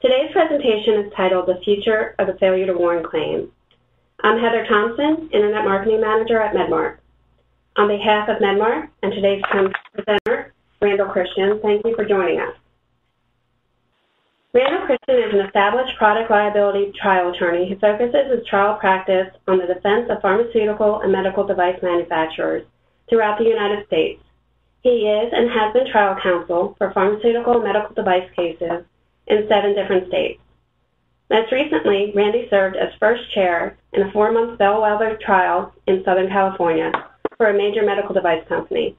Today's presentation is titled The Future of the Failure to Warn Claim. I'm Heather Thompson, Internet Marketing Manager at Medmarc. On behalf of Medmarc and today's presenter, Randall Christian, thank you for joining us. Randall Christian is an established product liability trial attorney who focuses his trial practice on the defense of pharmaceutical and medical device manufacturers throughout the United States. He is and has been trial counsel for pharmaceutical and medical device cases in seven different states. Most recently, Randy served as first chair in a four-month bellwether trial in Southern California for a major medical device company.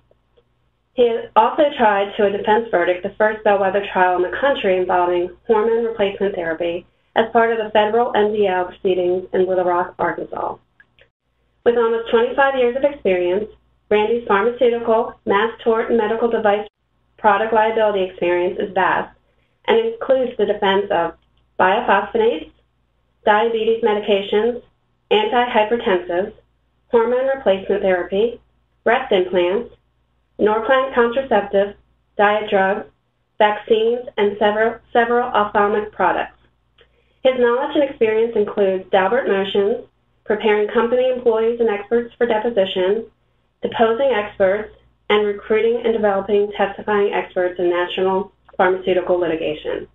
He also tried to a defense verdict the first bellwether trial in the country involving hormone replacement therapy as part of the federal MDL proceedings in Little Rock, Arkansas. With almost 25 years of experience, Randy's pharmaceutical, mass tort, and medical device product liability experience is vast and includes the defense of bisphosphonates, diabetes medications, antihypertensives, hormone replacement therapy, breast implants, Norplant contraceptives, diet drugs, vaccines, and several, several ophthalmic products. His knowledge and experience includes Daubert motions, preparing company employees and experts for depositions, deposing experts, and recruiting and developing testifying experts in national pharmaceutical litigation.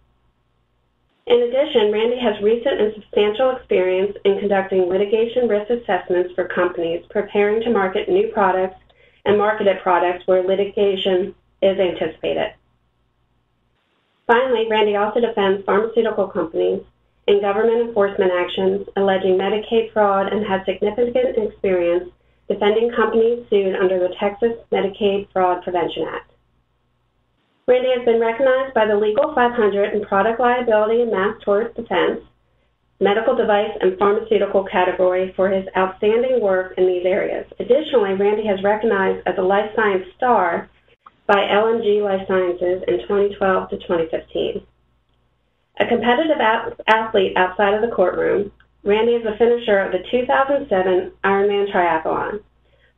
In addition, Randy has recent and substantial experience in conducting litigation risk assessments for companies preparing to market new products and marketed products where litigation is anticipated. Finally, Randy also defends pharmaceutical companies in government enforcement actions alleging Medicaid fraud and has significant experience defending companies sued under the Texas Medicaid Fraud Prevention Act. Randy has been recognized by the Legal 500 in product liability and mass tort defense medical device, and pharmaceutical category for his outstanding work in these areas. Additionally, Randy has recognized as a Life Science Star by LMG Life Sciences in 2012 to 2015. A competitive athlete outside of the courtroom, Randy is the finisher of the 2007 Ironman Triathlon,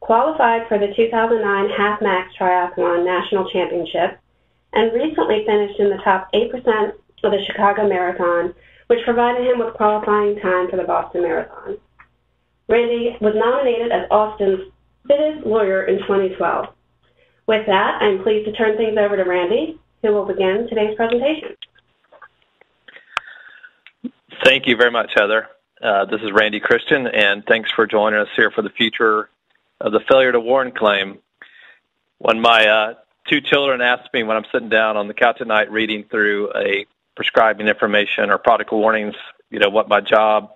qualified for the 2009 Half Max Triathlon National Championship, and recently finished in the top 8% of the Chicago Marathon which provided him with qualifying time for the Boston Marathon. Randy was nominated as Austin's fittest lawyer in 2012. With that, I'm pleased to turn things over to Randy, who will begin today's presentation. Thank you very much, Heather. Uh, this is Randy Christian, and thanks for joining us here for the future of the failure to warn claim. When my uh, two children asked me when I'm sitting down on the couch at night reading through a prescribing information or product warnings, you know, what my job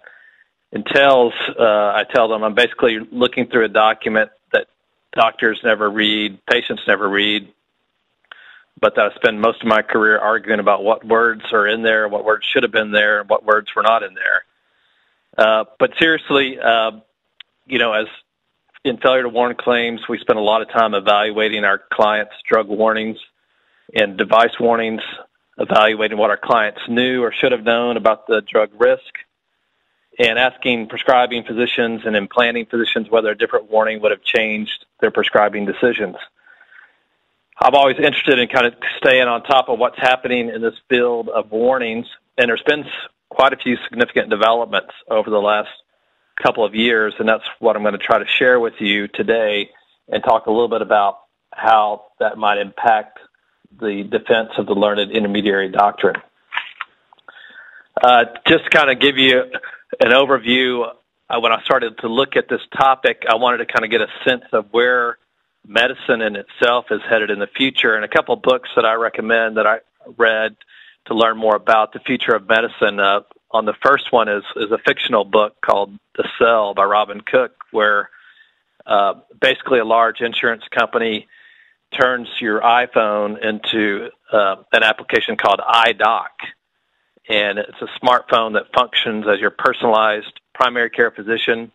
entails, uh, I tell them I'm basically looking through a document that doctors never read, patients never read, but that I spend most of my career arguing about what words are in there, what words should have been there, and what words were not in there. Uh, but seriously, uh, you know, as in failure to warn claims, we spend a lot of time evaluating our clients' drug warnings and device warnings evaluating what our clients knew or should have known about the drug risk, and asking prescribing physicians and implanting physicians whether a different warning would have changed their prescribing decisions. I'm always interested in kind of staying on top of what's happening in this field of warnings, and there's been quite a few significant developments over the last couple of years, and that's what I'm going to try to share with you today and talk a little bit about how that might impact the defense of the learned intermediary doctrine. Uh, just to kind of give you an overview, uh, when I started to look at this topic, I wanted to kind of get a sense of where medicine in itself is headed in the future. And a couple books that I recommend that I read to learn more about the future of medicine. Uh, on the first one is is a fictional book called The Cell by Robin Cook, where uh, basically a large insurance company turns your iPhone into uh, an application called iDoc. And it's a smartphone that functions as your personalized primary care physician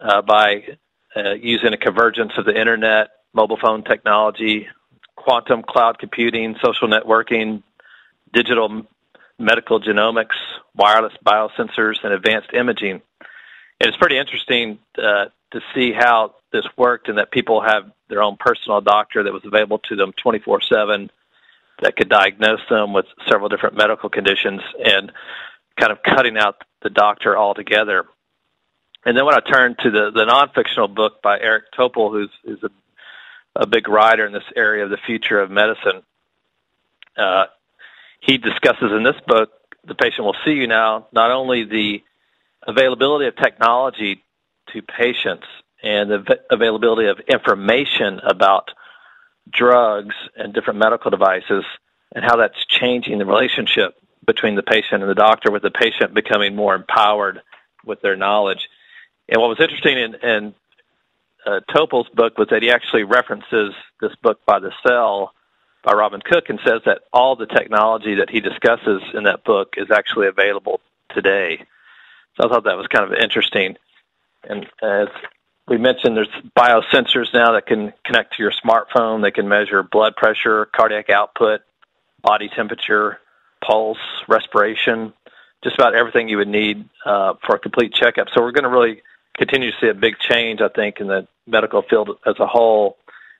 uh, by uh, using a convergence of the internet, mobile phone technology, quantum cloud computing, social networking, digital medical genomics, wireless biosensors, and advanced imaging. And it's pretty interesting uh, to see how this worked and that people have their own personal doctor that was available to them 24 7 that could diagnose them with several different medical conditions and kind of cutting out the doctor altogether. And then when I turned to the, the non-fictional book by Eric Topol, who's, who's a, a big writer in this area of the future of medicine, uh, he discusses in this book, The Patient Will See You Now, not only the availability of technology to patients and the availability of information about drugs and different medical devices and how that's changing the relationship between the patient and the doctor, with the patient becoming more empowered with their knowledge. And what was interesting in, in uh, Topol's book was that he actually references this book by the cell by Robin Cook and says that all the technology that he discusses in that book is actually available today. So I thought that was kind of interesting. And as we mentioned, there's biosensors now that can connect to your smartphone. They can measure blood pressure, cardiac output, body temperature, pulse, respiration, just about everything you would need uh, for a complete checkup. So we're going to really continue to see a big change, I think, in the medical field as a whole.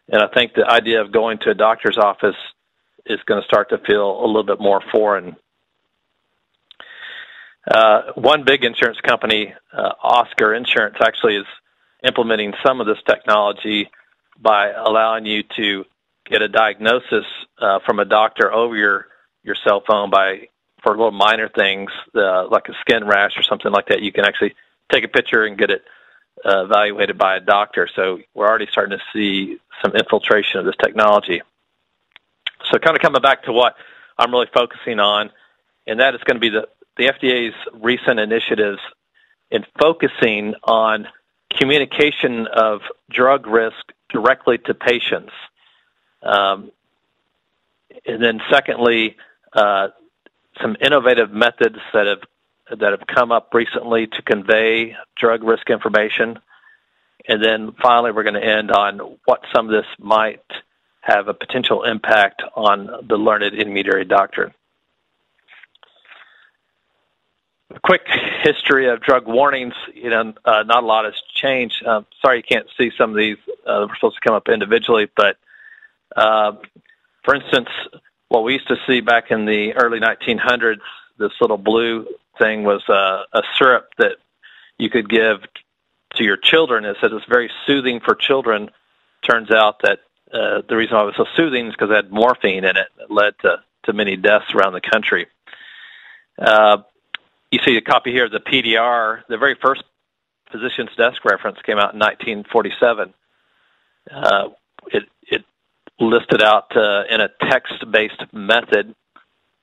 And I think the idea of going to a doctor's office is going to start to feel a little bit more foreign. Uh, one big insurance company, uh, Oscar Insurance, actually is implementing some of this technology by allowing you to get a diagnosis uh, from a doctor over your your cell phone by for little minor things uh, like a skin rash or something like that. You can actually take a picture and get it uh, evaluated by a doctor. So we're already starting to see some infiltration of this technology. So kind of coming back to what I'm really focusing on, and that is going to be the, the FDA's recent initiatives in focusing on communication of drug risk directly to patients. Um, and then secondly, uh, some innovative methods that have that have come up recently to convey drug risk information. And then finally, we're going to end on what some of this might have a potential impact on the learned intermediary doctrine. A quick history of drug warnings. You know, uh, not a lot has changed. Um, sorry, you can't see some of these. Uh, we're supposed to come up individually, but uh, for instance, what we used to see back in the early 1900s, this little blue thing was uh, a syrup that you could give to your children. It said it's very soothing for children. Turns out that uh, the reason why it was so soothing is because it had morphine in it. It led to, to many deaths around the country. Uh, you see a copy here of the PDR. The very first physician's desk reference came out in 1947. Uh, it, it listed out uh, in a text-based method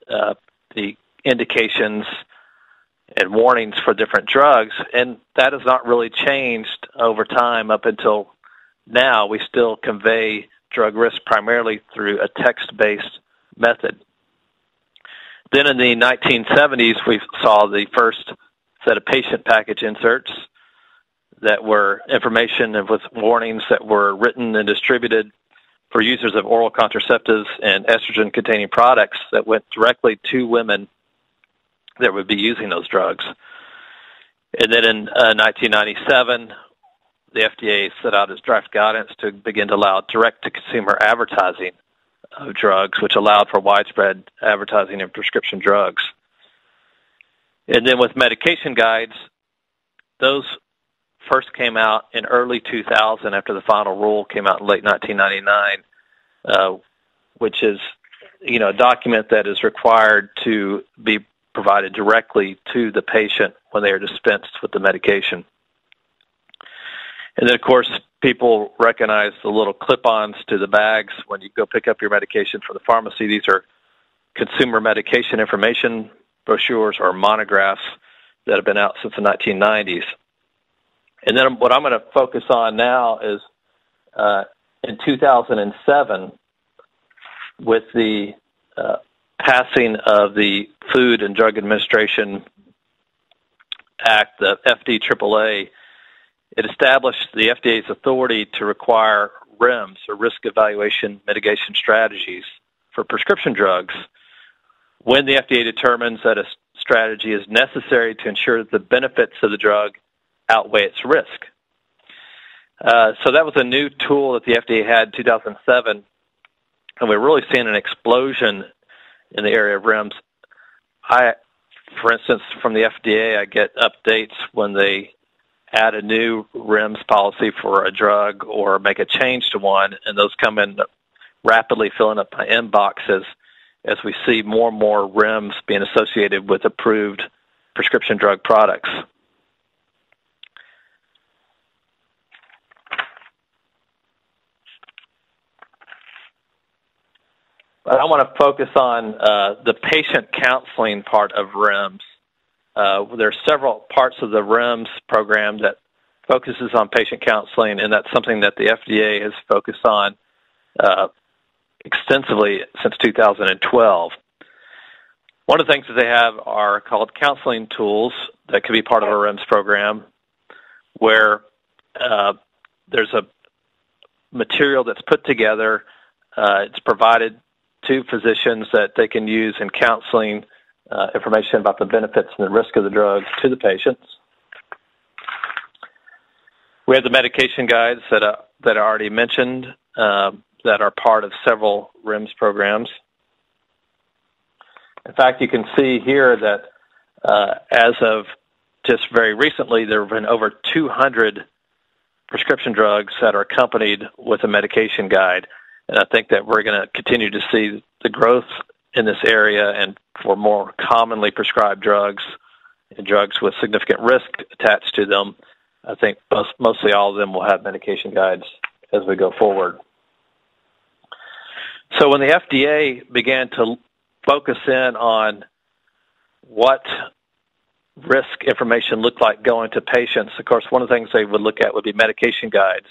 uh, the indications and warnings for different drugs, and that has not really changed over time up until now. We still convey drug risk primarily through a text-based method. Then in the 1970s, we saw the first set of patient package inserts that were information with warnings that were written and distributed for users of oral contraceptives and estrogen containing products that went directly to women that would be using those drugs. And then in uh, 1997, the FDA set out its draft guidance to begin to allow direct to consumer advertising of drugs, which allowed for widespread advertising of prescription drugs. And then with medication guides, those first came out in early 2000 after the final rule came out in late 1999, uh, which is, you know, a document that is required to be provided directly to the patient when they are dispensed with the medication. And then, of course, people recognize the little clip-ons to the bags when you go pick up your medication from the pharmacy. These are consumer medication information brochures or monographs that have been out since the 1990s. And then what I'm going to focus on now is uh, in 2007 with the uh, passing of the Food and Drug Administration Act, the FDAAA, it established the FDA's authority to require REMS, or risk evaluation mitigation strategies, for prescription drugs when the FDA determines that a strategy is necessary to ensure that the benefits of the drug outweigh its risk. Uh, so that was a new tool that the FDA had in 2007 and we're really seeing an explosion in the area of REMS. I, for instance, from the FDA, I get updates when they add a new REMS policy for a drug or make a change to one, and those come in rapidly filling up my inbox as, as we see more and more REMS being associated with approved prescription drug products. But I want to focus on uh, the patient counseling part of REMS. Uh, there are several parts of the REMS program that focuses on patient counseling, and that's something that the FDA has focused on uh, extensively since 2012. One of the things that they have are called counseling tools that can be part of a REMS program, where uh, there's a material that's put together. Uh, it's provided to physicians that they can use in counseling uh, information about the benefits and the risk of the drug to the patients. We have the medication guides that uh, that are already mentioned uh, that are part of several REMS programs. In fact, you can see here that uh, as of just very recently, there have been over 200 prescription drugs that are accompanied with a medication guide. And I think that we're going to continue to see the growth in this area and for more commonly prescribed drugs and drugs with significant risk attached to them. I think most, mostly all of them will have medication guides as we go forward. So when the FDA began to focus in on what risk information looked like going to patients, of course, one of the things they would look at would be medication guides.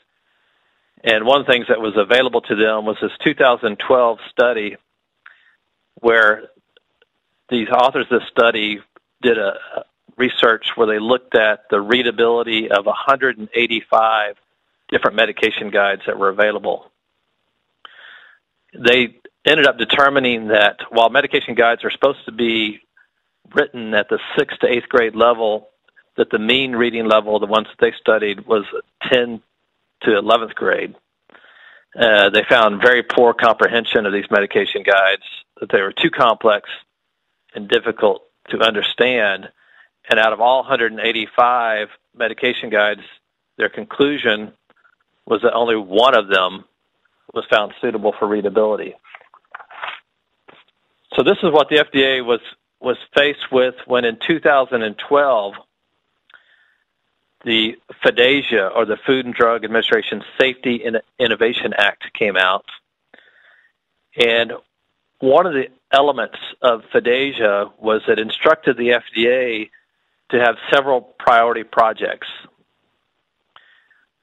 And one of the things that was available to them was this 2012 study where these authors of this study did a research where they looked at the readability of 185 different medication guides that were available. They ended up determining that while medication guides are supposed to be written at the sixth to eighth grade level, that the mean reading level, the ones that they studied, was 10 to 11th grade. Uh, they found very poor comprehension of these medication guides, that they were too complex and difficult to understand. And out of all 185 medication guides, their conclusion was that only one of them was found suitable for readability. So this is what the FDA was was faced with when in 2012 the FDASIA, or the Food and Drug Administration Safety and Innovation Act, came out. And one of the elements of FDASIA was that instructed the FDA to have several priority projects.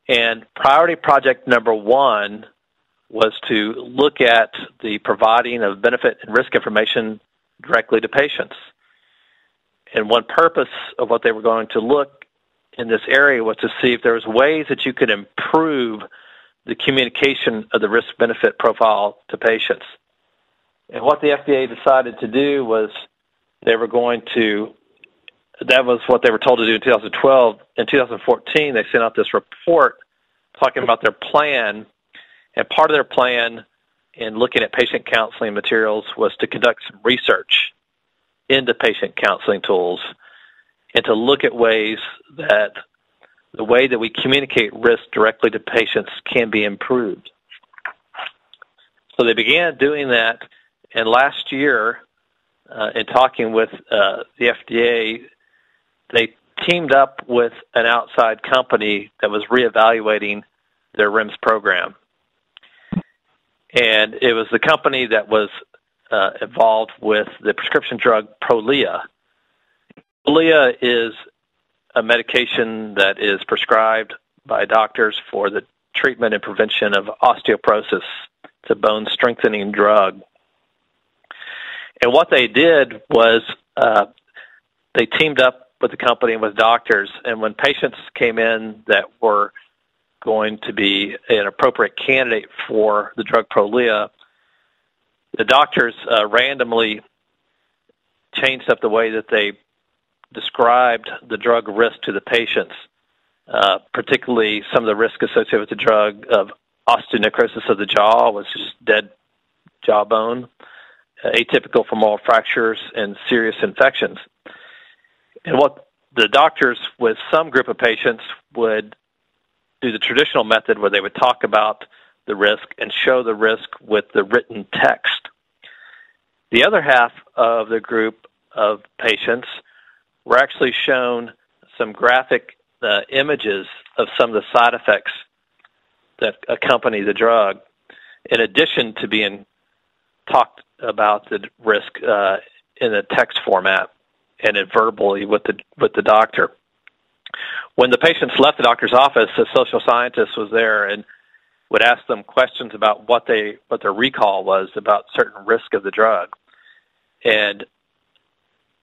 And priority project number one was to look at the providing of benefit and risk information directly to patients. And one purpose of what they were going to look in this area was to see if there was ways that you could improve the communication of the risk benefit profile to patients. And what the FDA decided to do was they were going to that was what they were told to do in 2012. In 2014, they sent out this report talking about their plan, and part of their plan in looking at patient counseling materials was to conduct some research into patient counseling tools and to look at ways that the way that we communicate risk directly to patients can be improved. So they began doing that, and last year, uh, in talking with uh, the FDA, they teamed up with an outside company that was reevaluating their REMS program. And it was the company that was uh, involved with the prescription drug Prolia, Prolia is a medication that is prescribed by doctors for the treatment and prevention of osteoporosis. It's a bone strengthening drug. And what they did was uh, they teamed up with the company and with doctors, and when patients came in that were going to be an appropriate candidate for the drug Prolia, the doctors uh, randomly changed up the way that they described the drug risk to the patients, uh, particularly some of the risk associated with the drug of osteonecrosis of the jaw, was just dead jawbone, uh, atypical femoral fractures, and serious infections. And what the doctors with some group of patients would do the traditional method where they would talk about the risk and show the risk with the written text. The other half of the group of patients were actually shown some graphic uh, images of some of the side effects that accompany the drug, in addition to being talked about the risk uh, in a text format and verbally with the with the doctor. When the patients left the doctor's office, a social scientist was there and would ask them questions about what they what their recall was about certain risk of the drug, and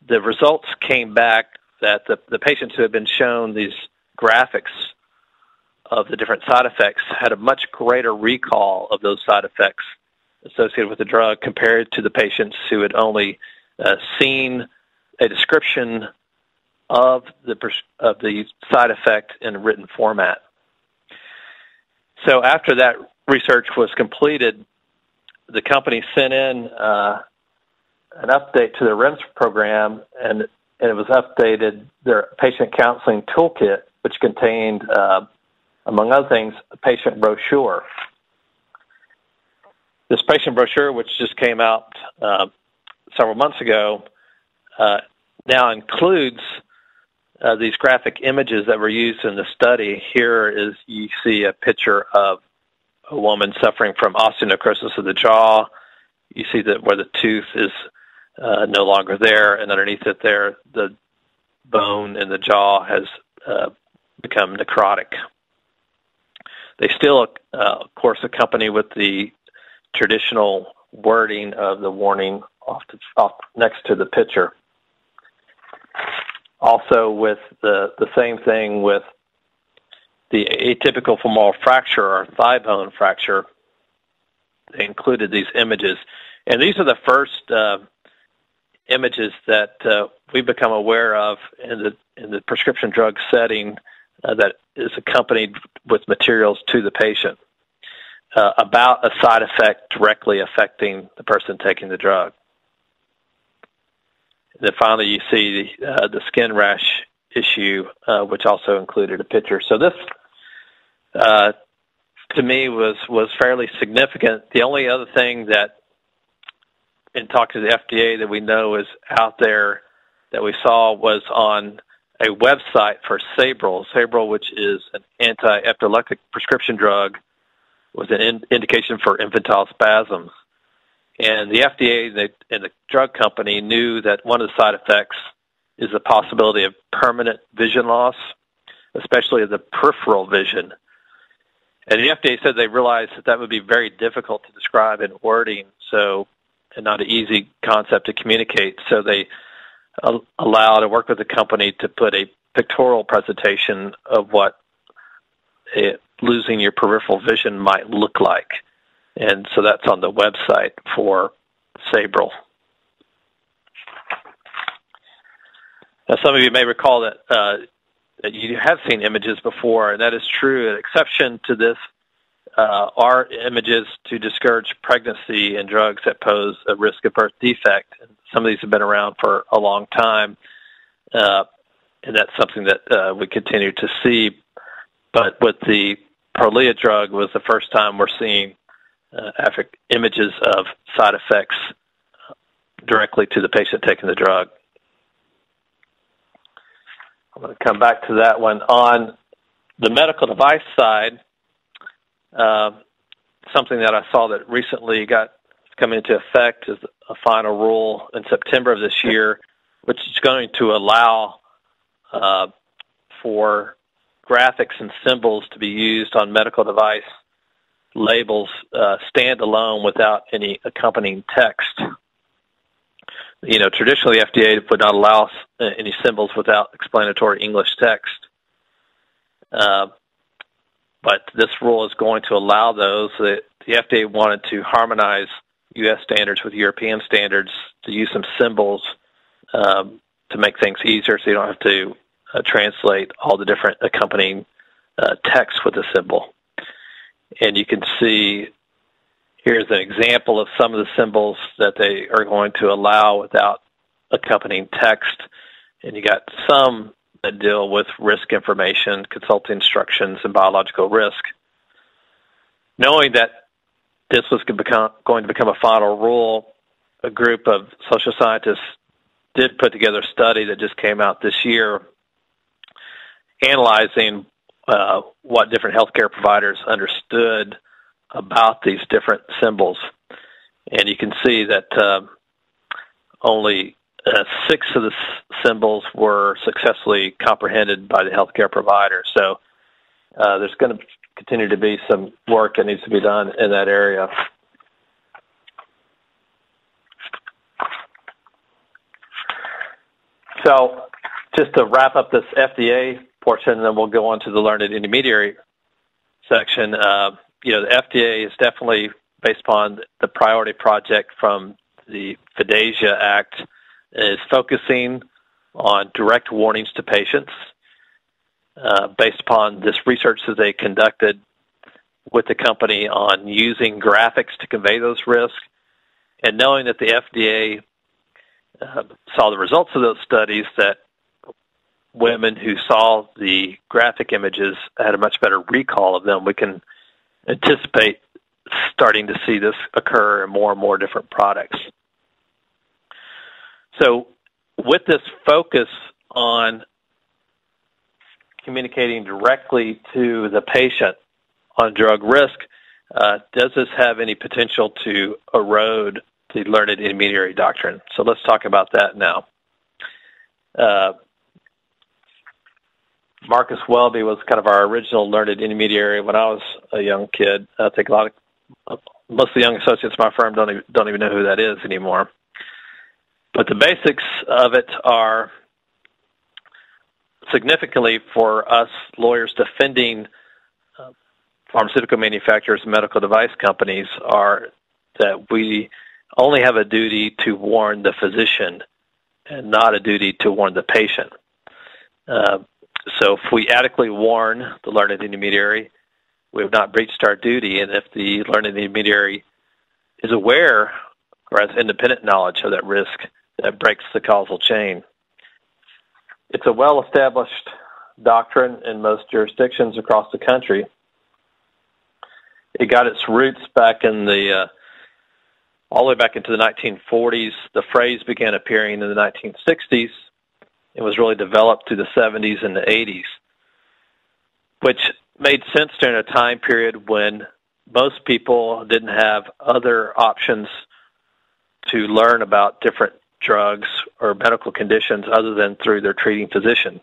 the results came back that the the patients who had been shown these graphics of the different side effects had a much greater recall of those side effects associated with the drug compared to the patients who had only uh, seen a description of the of the side effect in a written format. So after that research was completed, the company sent in uh, an update to their REMS program, and, and it was updated their patient counseling toolkit, which contained, uh, among other things, a patient brochure. This patient brochure, which just came out uh, several months ago, uh, now includes uh, these graphic images that were used in the study. Here is you see a picture of a woman suffering from osteonecrosis of the jaw. You see that where the tooth is uh, no longer there, and underneath it there, the bone in the jaw has uh, become necrotic. They still, uh, of course, accompany with the traditional wording of the warning off, off next to the picture. Also, with the, the same thing with the atypical femoral fracture or thigh bone fracture, they included these images. And these are the first uh, images that uh, we've become aware of in the, in the prescription drug setting uh, that is accompanied with materials to the patient uh, about a side effect directly affecting the person taking the drug. And then finally, you see the, uh, the skin rash issue, uh, which also included a picture. So this, uh, to me, was was fairly significant. The only other thing that, in talking to the FDA, that we know is out there that we saw was on a website for Sabril. Sabril, which is an anti-epileptic prescription drug, was an in- indication for infantile spasms. And the FDA and the, and the drug company knew that one of the side effects is the possibility of permanent vision loss, especially of the peripheral vision. And the FDA said they realized that that would be very difficult to describe in wording, so and not an easy concept to communicate. So they allowed and worked with the company to put a pictorial presentation of what it, losing your peripheral vision might look like and so that's on the website for Sabril. Now, some of you may recall that, uh, that you have seen images before, and that is true. An exception to this uh, are images to discourage pregnancy and drugs that pose a risk of birth defect. Some of these have been around for a long time, uh, and that's something that uh, we continue to see. But with the Prolia drug was the first time we're seeing uh, images of side effects directly to the patient taking the drug. I'm going to come back to that one. On the medical device side, uh, something that I saw that recently got come into effect is a final rule in September of this year, which is going to allow uh, for graphics and symbols to be used on medical device labels uh, stand alone without any accompanying text. You know, traditionally FDA would not allow uh, any symbols without explanatory English text. Uh, but this rule is going to allow those. that the FDA wanted to harmonize U.S. standards with European standards to use some symbols um, to make things easier so you don't have to uh, translate all the different accompanying uh, text with a symbol and you can see here's an example of some of the symbols that they are going to allow without accompanying text. And you got some that deal with risk information, consulting instructions, and biological risk. Knowing that this was going to become a final rule, a group of social scientists did put together a study that just came out this year analyzing uh, what different healthcare providers understood about these different symbols. And you can see that uh, only uh, six of the s- symbols were successfully comprehended by the healthcare provider. So uh, there's going to continue to be some work that needs to be done in that area. So just to wrap up this FDA portion, and then we'll go on to the learned intermediary section. Uh, you know, the FDA is definitely based upon the priority project from the FDASIA Act is focusing on direct warnings to patients uh, based upon this research that they conducted with the company on using graphics to convey those risks and knowing that the FDA uh, saw the results of those studies that women who saw the graphic images had a much better recall of them. We can anticipate starting to see this occur in more and more different products. So, with this focus on communicating directly to the patient on drug risk, uh, does this have any potential to erode the learned intermediary doctrine? So, let's talk about that now. Uh, Marcus Welby was kind of our original learned intermediary when I was a young kid. I think a lot of most of the young associates in my firm don't even, don't even know who that is anymore. But the basics of it are significantly for us lawyers defending uh, pharmaceutical manufacturers and medical device companies are that we only have a duty to warn the physician and not a duty to warn the patient. Uh, so if we adequately warn the learned intermediary, we have not breached our duty. And if the learned intermediary is aware or has independent knowledge of that risk, that breaks the causal chain. It's a well established doctrine in most jurisdictions across the country. It got its roots back in the uh, all the way back into the 1940s. The phrase began appearing in the 1960s it was really developed through the 70s and the 80s, which made sense during a time period when most people didn't have other options to learn about different drugs or medical conditions other than through their treating physician.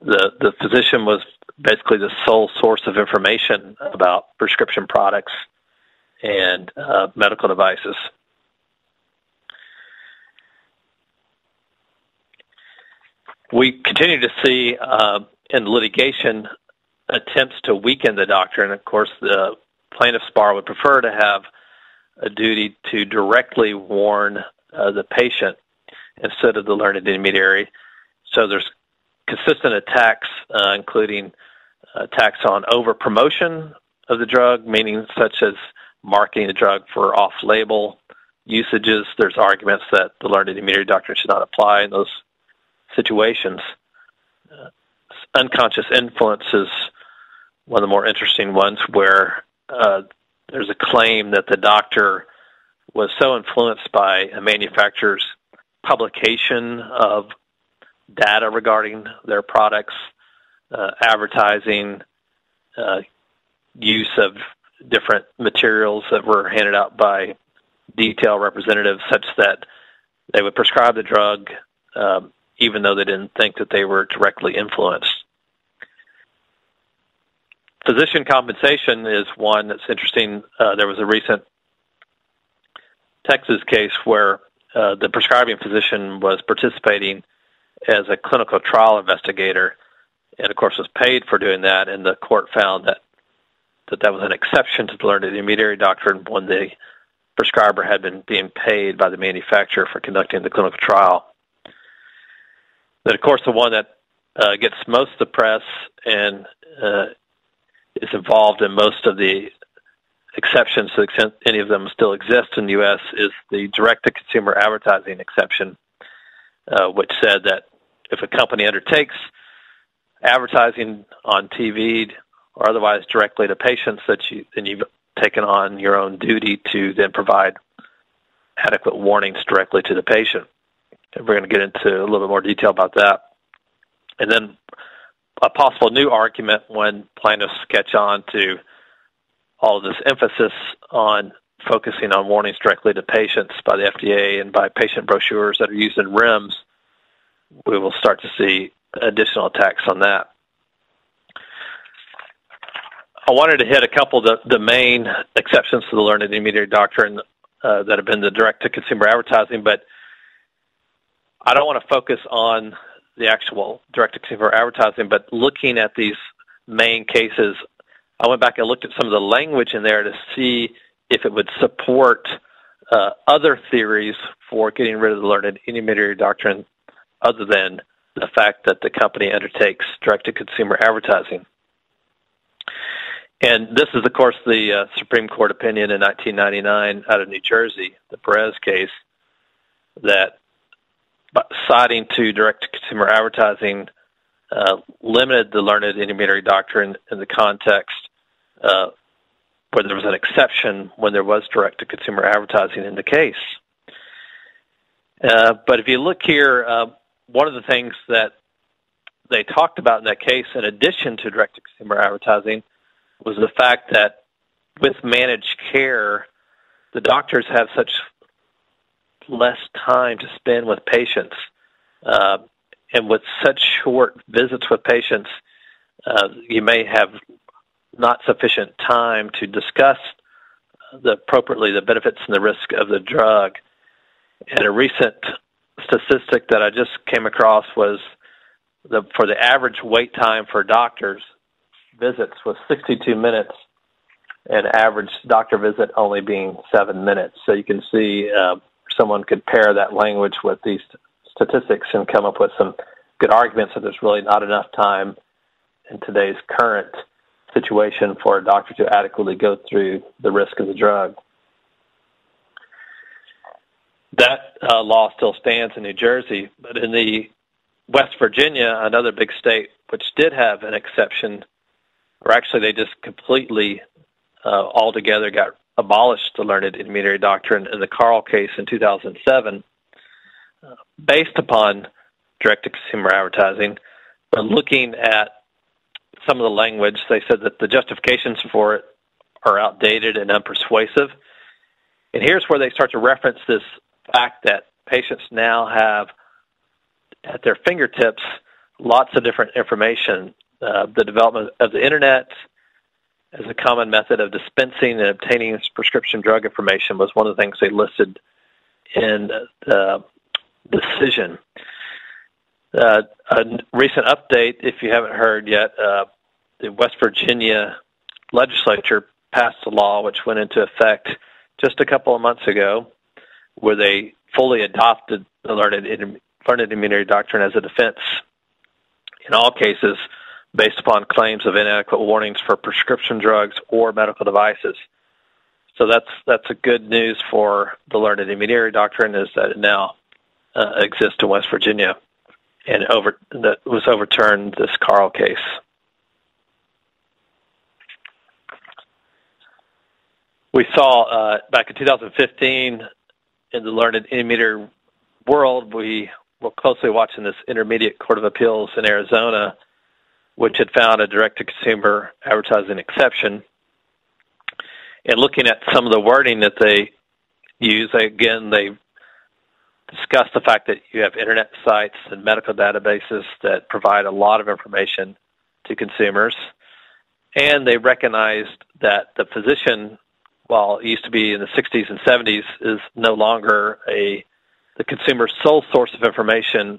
The the physician was basically the sole source of information about prescription products and uh, medical devices. we continue to see uh, in litigation attempts to weaken the doctrine. Of course, the plaintiff's bar would prefer to have a duty to directly warn uh, the patient instead of the learned intermediary. So there's consistent attacks, uh, including attacks on over promotion of the drug, meaning such as marketing the drug for off label usages. There's arguments that the learned intermediary doctrine should not apply in those situations. Uh, unconscious influence is one of the more interesting ones where uh, there's a claim that the doctor was so influenced by a manufacturer's publication of data regarding their products, uh, advertising, uh, use of different materials that were handed out by detail representatives, such that they would prescribe the drug um, even though they didn't think that they were directly influenced. Physician compensation is one that's interesting. Uh, there was a recent Texas case where uh, the prescribing physician was participating as a clinical trial investigator, and of course was paid for doing that. And the court found that that that was an exception to the learned intermediary doctrine when the prescriber had been being paid by the manufacturer for conducting the clinical trial. Then, of course, the one that uh, gets most of the press and uh, is involved in most of the exceptions, to the extent any of them still exist in the U.S., is the direct-to-consumer advertising exception, uh, which said that if a company undertakes advertising on TV or otherwise directly to patients, that you then you've taken on your own duty to then provide adequate warnings directly to the patient. And we're going to get into a little bit more detail about that. And then a possible new argument when plaintiffs catch on to all of this emphasis on focusing on warnings directly to patients by the FDA and by patient brochures that are used in REMS, we will start to see additional attacks on that. I wanted to hit a couple of the, the main exceptions to the learned intermediary doctrine uh, that have been the direct to consumer advertising, but I don't want to focus on the actual direct to consumer advertising, but looking at these main cases, I went back and looked at some of the language in there to see if it would support uh, other theories for getting rid of the learned intermediary doctrine other than the fact that the company undertakes direct to consumer advertising. And this is, of course, the uh, Supreme Court opinion in 1999 out of New Jersey, the Perez case, that citing to direct-to-consumer advertising uh, limited the learned intermediary doctrine in the context uh, where there was an exception when there was direct-to-consumer advertising in the case. Uh, but if you look here, uh, one of the things that they talked about in that case, in addition to direct-to-consumer advertising, was the fact that with managed care, the doctors have such less time to spend with patients. Uh, and with such short visits with patients, uh, you may have not sufficient time to discuss the, appropriately the benefits and the risk of the drug. And a recent statistic that I just came across was the, for the average wait time for doctors visits was 62 minutes, and average doctor visit only being seven minutes. So you can see uh, someone could pair that language with these statistics and come up with some good arguments that there's really not enough time in today's current situation for a doctor to adequately go through the risk of the drug. That uh, law still stands in New Jersey, but in the West Virginia, another big state, which did have an exception, or actually they just completely uh, altogether got abolished the learned intermediary doctrine in the Karl case in 2007, uh, based upon direct-to-consumer advertising. But looking at some of the language, they said that the justifications for it are outdated and unpersuasive. And here's where they start to reference this fact that patients now have at their fingertips lots of different information. Uh, the development of the internet, as a common method of dispensing and obtaining prescription drug information was one of the things they listed in the decision. Uh, a recent update, if you haven't heard yet, uh, the West Virginia legislature passed a law which went into effect just a couple of months ago, where they fully adopted the learned, learned immunity doctrine as a defense in all cases based upon claims of inadequate warnings for prescription drugs or medical devices. So that's that's a good news for the learned intermediary doctrine is that it now uh, exists in West Virginia, and over that was overturned this Karl case. We saw uh, back in 2015 in the learned intermediary world, we were closely watching this Intermediate Court of Appeals in Arizona which had found a direct to consumer advertising exception. And looking at some of the wording that they use, again, they discussed the fact that you have internet sites and medical databases that provide a lot of information to consumers. And they recognized that the physician, while it used to be in the 60s and 70s, is no longer a the consumer's sole source of information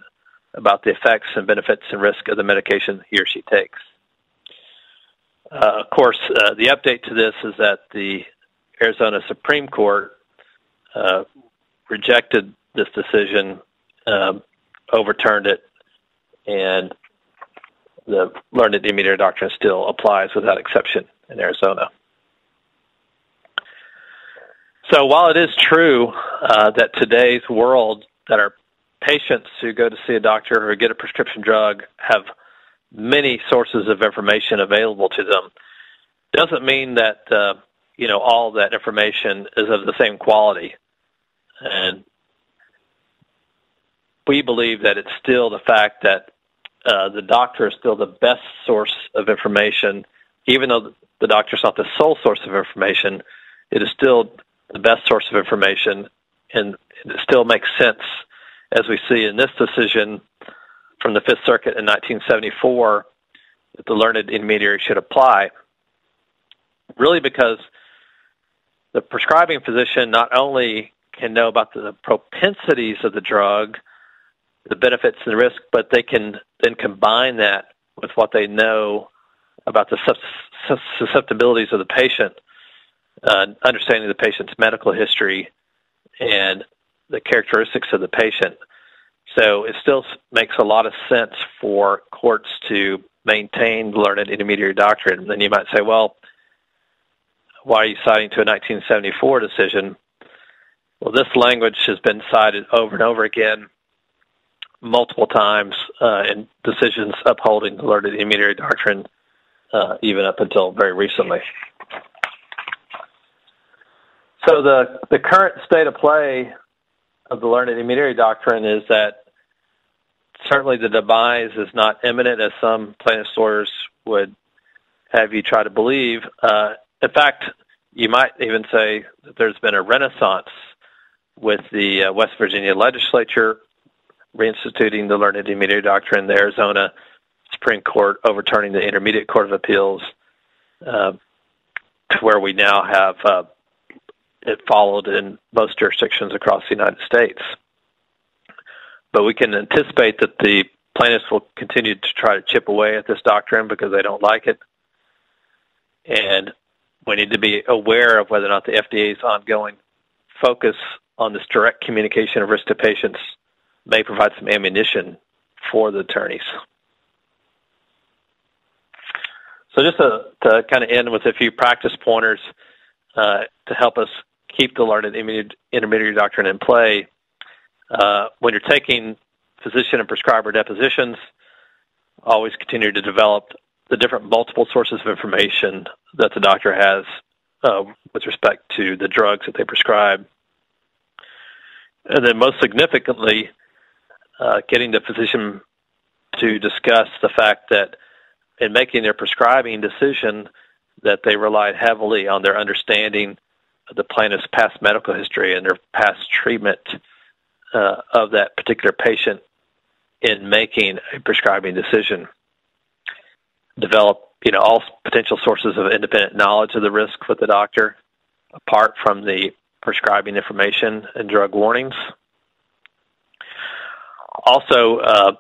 about the effects and benefits and risk of the medication he or she takes. Uh, of course, uh, the update to this is that the Arizona Supreme Court uh, rejected this decision, um, overturned it, and the learned intermediary doctrine still applies without exception in Arizona. So while it is true uh, that today's world that our patients who go to see a doctor or get a prescription drug have many sources of information available to them, doesn't mean that uh, you know all that information is of the same quality. And we believe that it's still the fact that uh, the doctor is still the best source of information, even though the doctor is not the sole source of information. It is still the best source of information, and it still makes sense, as we see in this decision from the Fifth Circuit in 1974, that the learned intermediary should apply. Really, because the prescribing physician not only can know about the propensities of the drug, the benefits and the risk, but they can then combine that with what they know about the susceptibilities of the patient, uh, understanding the patient's medical history and the characteristics of the patient. So it still makes a lot of sense for courts to maintain learned intermediary doctrine. And then you might say, well, why are you citing to a 1974 decision? Well, this language has been cited over and over again multiple times uh, in decisions upholding the learned intermediary doctrine, uh, even up until very recently. So the the current state of play of the learned intermediary doctrine is that certainly the demise is not imminent, as some plaintiffs' lawyers would have you try to believe. Uh, in fact, you might even say that there's been a renaissance with the uh, West Virginia legislature reinstituting the learned intermediary doctrine, the Arizona Supreme Court overturning the Intermediate Court of Appeals, uh, to where we now have uh, it followed in most jurisdictions across the United States. But we can anticipate that the plaintiffs will continue to try to chip away at this doctrine because they don't like it. And we need to be aware of whether or not the FDA's ongoing focus on this direct communication of risk to patients may provide some ammunition for the attorneys. So just to, to kind of end with a few practice pointers uh, to help us keep the learned intermediary doctrine in play. Uh, when you're taking physician and prescriber depositions, always continue to develop the different multiple sources of information that the doctor has uh, with respect to the drugs that they prescribe. And then, most significantly, uh, getting the physician to discuss the fact that in making their prescribing decision that they relied heavily on their understanding the plaintiff's past medical history and their past treatment uh, of that particular patient in making a prescribing decision. Develop, you know, all potential sources of independent knowledge of the risk with the doctor, apart from the prescribing information and drug warnings also, uh,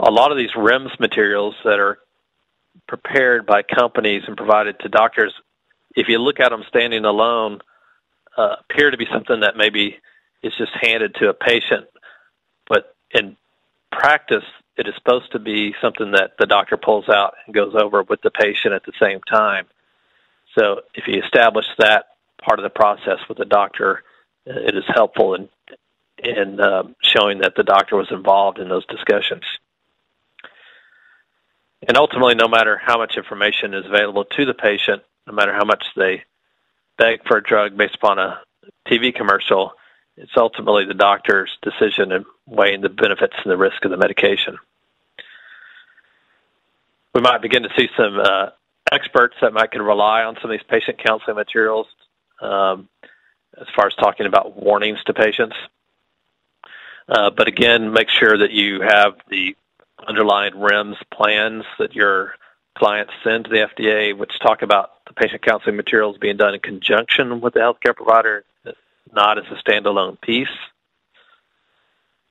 a lot of these REMS materials that are prepared by companies and provided to doctors, if you look at them standing alone, uh, appear to be something that maybe is just handed to a patient. But in practice, it is supposed to be something that the doctor pulls out and goes over with the patient at the same time. So if you establish that part of the process with the doctor, it is helpful in in uh, showing that the doctor was involved in those discussions. And ultimately, no matter how much information is available to the patient, no matter how much they beg for a drug based upon a TV commercial, it's ultimately the doctor's decision in weighing the benefits and the risk of the medication. We might begin to see some uh, experts that might can rely on some of these patient counseling materials um, as far as talking about warnings to patients. Uh, but again, make sure that you have the underlying REMS plans that your clients send to the FDA, which talk about the patient counseling materials being done in conjunction with the healthcare provider, not as a standalone piece.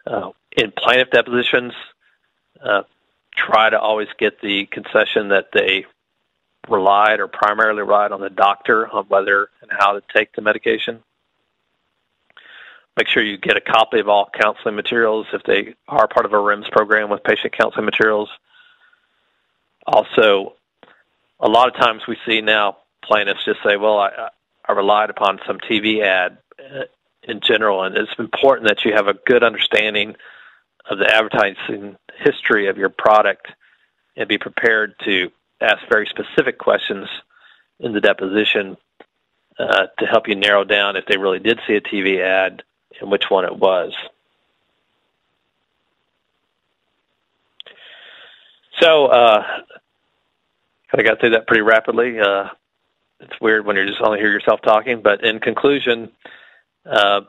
Uh, in plaintiff depositions, uh, try to always get the concession that they relied or primarily relied on the doctor on whether and how to take the medication. Make sure you get a copy of all counseling materials if they are part of a REMS program with patient counseling materials. Also, a lot of times we see now plaintiffs just say, "Well, I, are relied upon some TV ad uh, in general, and it's important that you have a good understanding of the advertising history of your product and be prepared to ask very specific questions in the deposition uh, to help you narrow down if they really did see a TV ad and which one it was. So, uh, of got through that pretty rapidly. Uh, it's weird when you just only hear yourself talking, but in conclusion, uh,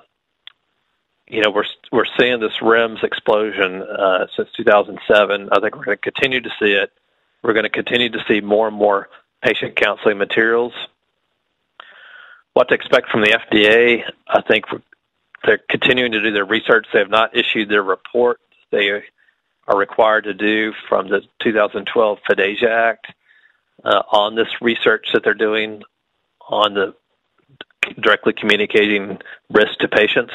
you know, we're we're seeing this REMS explosion uh, since 2007. I think we're going to continue to see it. We're going to continue to see more and more patient counseling materials. What to expect from the FDA? I think they're continuing to do their research. They have not issued their report. They are required to do from the 2012 FDASIA Act uh, on this research that they're doing on the directly communicating risk to patients.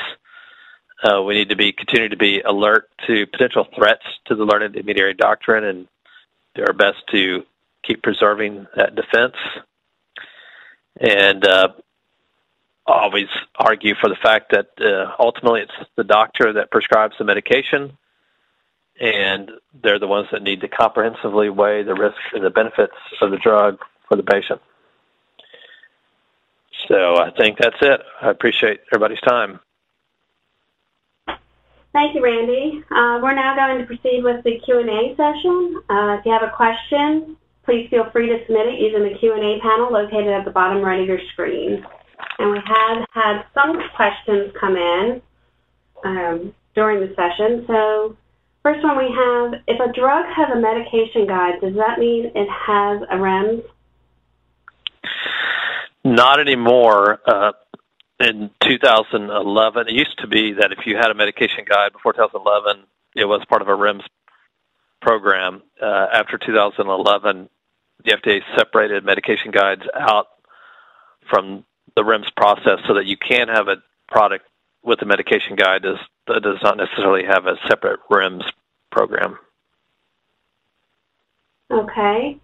Uh, we need to be continue to be alert to potential threats to the learned intermediary doctrine and do our best to keep preserving that defense. And uh, always argue for the fact that uh, ultimately it's the doctor that prescribes the medication, and they're the ones that need to comprehensively weigh the risks and the benefits of the drug for the patient. So I think that's it. I appreciate everybody's time. Thank you, Randy. Uh, we're now going to proceed with the Q&A session. Uh, if you have a question, please feel free to submit it using the Q&A panel located at the bottom right of your screen. And we have had some questions come in um, during the session. So first one we have, if a drug has a medication guide, does that mean it has a REMS? Not anymore. Uh, in 2011, it used to be that if you had a medication guide before 2011, it was part of a REMS program. Uh, after 2011, the FDA separated medication guides out from the REMS process so that you can have a product with a medication guide does, that does not necessarily have a separate REMS program. Okay.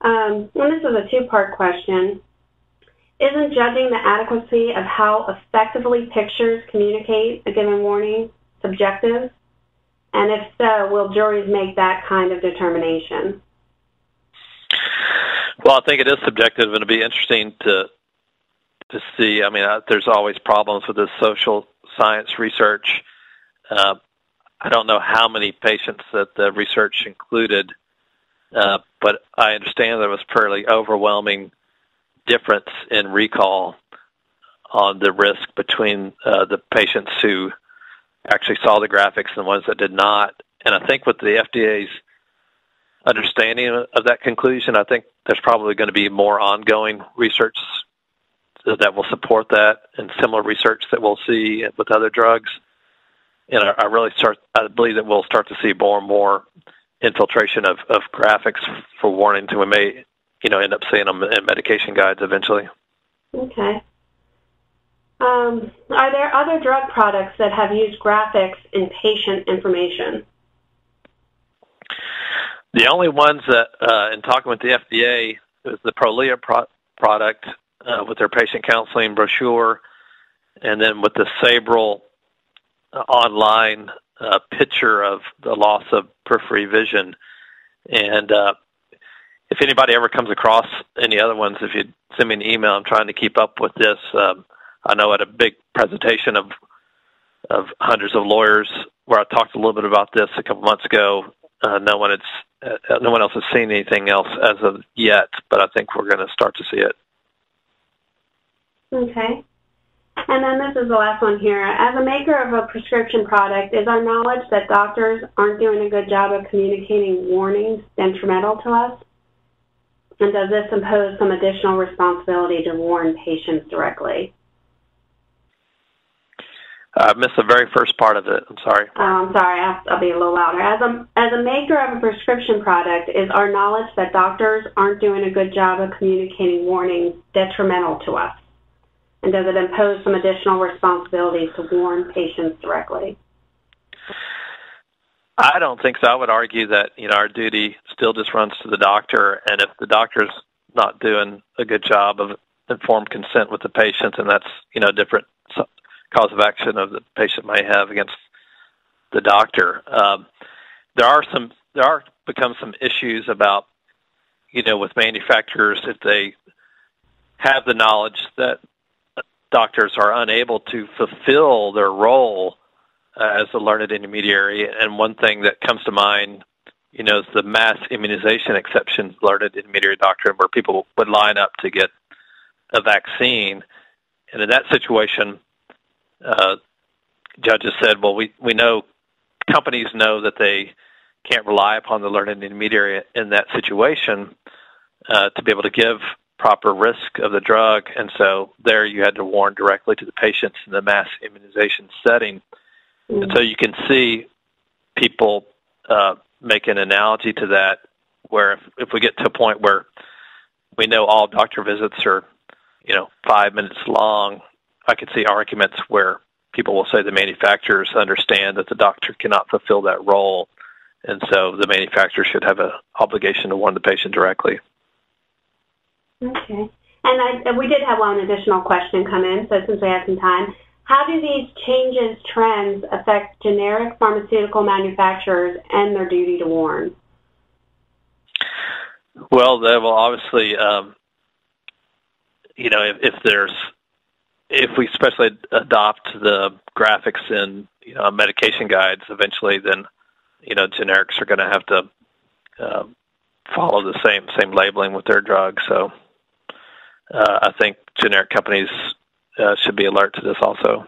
Um, well, this is a two-part question. Isn't judging the adequacy of how effectively pictures communicate a given warning subjective? And if so, will juries make that kind of determination? Well, I think it is subjective, and it'd be interesting to to see. I mean, uh, there's always problems with this social science research. Uh, I don't know how many patients that the research included, uh, but I understand there was fairly overwhelming difference in recall on the risk between uh, the patients who actually saw the graphics and the ones that did not. And I think with the FDA's understanding of that conclusion, I think there's probably going to be more ongoing research that will support that and similar research that we'll see with other drugs. And I, I really start, I believe that we'll start to see more and more infiltration of, of graphics for warnings, and we may you know, end up seeing them in medication guides eventually. Okay. Um, are there other drug products that have used graphics in patient information? The only ones that, uh, in talking with the FDA, is the Prolia pro- product uh, with their patient counseling brochure, and then with the Sabril uh, online uh, picture of the loss of periphery vision. And uh, if anybody ever comes across any other ones, if you send me an email, I'm trying to keep up with this. Um, I know at a big presentation of of hundreds of lawyers where I talked a little bit about this a couple months ago. Uh, no one has, uh, no one else has seen anything else as of yet, but I think we're going to start to see it. Okay. And then this is the last one here. As a maker of a prescription product, is our knowledge that doctors aren't doing a good job of communicating warnings detrimental to us? And does this impose some additional responsibility to warn patients directly? I missed the very first part of it. I'm sorry. Oh, I'm sorry. I'll, I'll, be a little louder. As a, as a maker of a prescription product, is our knowledge that doctors aren't doing a good job of communicating warnings detrimental to us? And does it impose some additional responsibilities to warn patients directly? I don't think so. I would argue that you know our duty still just runs to the doctor, and if the doctor's not doing a good job of informed consent with the patient, and that's you know a different cause of action of the patient may have against the doctor. Um, there are some there are become some issues about you know with manufacturers if they have the knowledge that doctors are unable to fulfill their role uh, as a learned intermediary. And one thing that comes to mind, you know, is the mass immunization exception learned intermediary doctrine, where people would line up to get a vaccine. And in that situation, uh, judges said, well, we, we know companies know that they can't rely upon the learned intermediary in that situation uh, to be able to give proper risk of the drug. And so there you had to warn directly to the patients in the mass immunization setting. Mm-hmm. And so you can see people uh, make an analogy to that where if, if we get to a point where we know all doctor visits are, you know, five minutes long, I could see arguments where people will say the manufacturers understand that the doctor cannot fulfill that role, and so the manufacturer should have an obligation to warn the patient directly. Okay. And, I, we did have one additional question come in, so since we have some time, how do these changes, trends affect generic pharmaceutical manufacturers and their duty to warn? Well, they will obviously, um, you know, if, if there's if we especially adopt the graphics in you know medication guides eventually, then you know generics are going to have to uh, follow the same same labeling with their drugs. So I think generic companies uh, should be alert to this also.